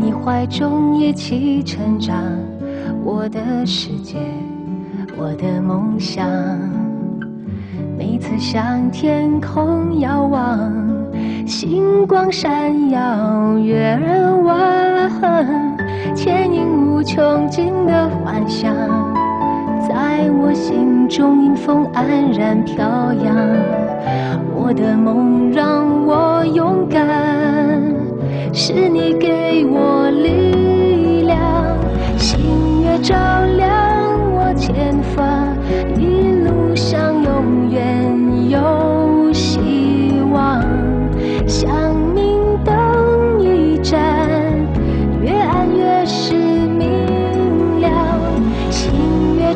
你怀中一起成长，我的世界，我的梦想。每次向天空遥望，星光闪耀，月儿弯，牵引无穷尽的幻想，在我心中迎风安然飘扬。我的梦让我勇敢，是你给我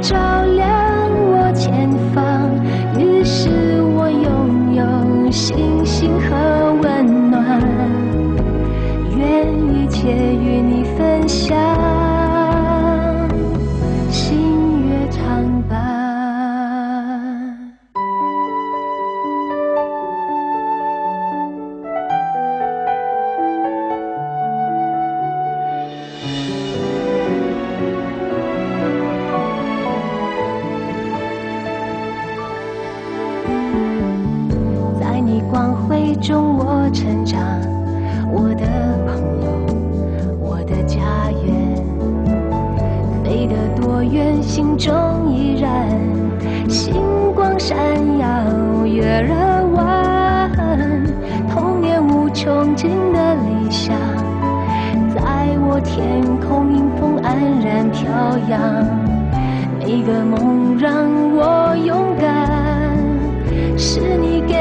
照亮我前方，于是我拥有中我成长，我的朋友，我的家园，飞得多远，心中依然星光闪耀，月儿弯，童年无穷尽的理想，在我天空迎风安然飘扬，每个梦让我勇敢。是你给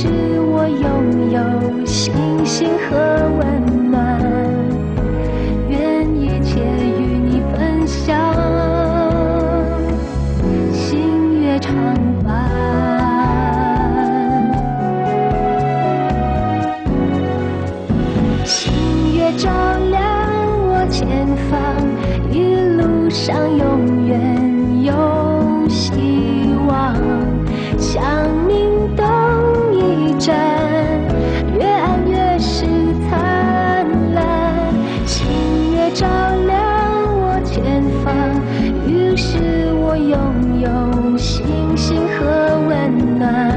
于是我拥有星星和温暖。愿一切与你分享，星月常伴。星月照亮我前方，一路上永远有希望。像明越暗越是灿烂。星月照亮我前方，于是我拥有星星和温暖。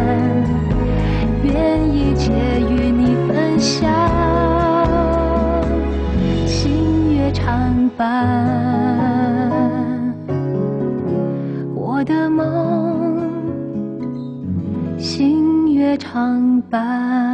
愿一切与你分享，星月常伴。苍白，